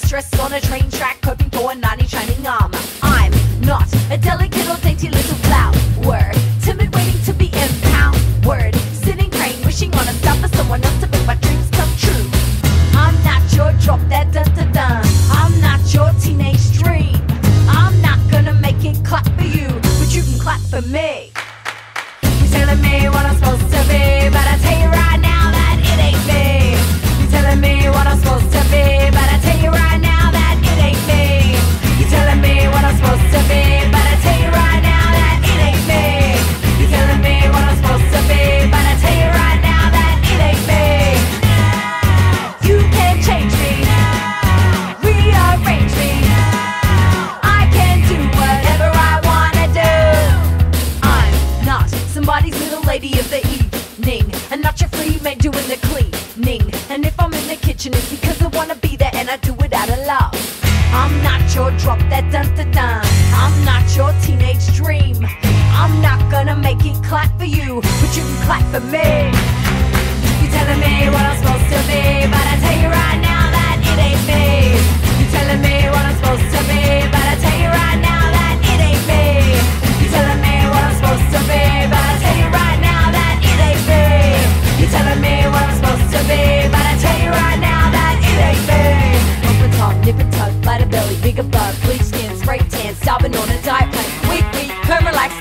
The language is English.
distressed on a train track, coping for a non shining armor. Um, I'm not a delicate or dainty little flower, timid, waiting to be empowered, sitting praying, wishing on a star for someone else to make my dreams come true. I'm not your drop that dun dun dun. I'm not your teenage dream. I'm not gonna make it clap for you, but you can clap for me. You're telling me what I'm supposed to. The cleaning. And if I'm in the kitchen, it's because I wanna be there and I do it out of love. I'm not your drop that dun dun dun. I'm not your teenage dream. I'm not gonna make it clap for you, but you can clap for me. You're telling me what I'm supposed starving on a diet plan. Weak, weak, perma relax,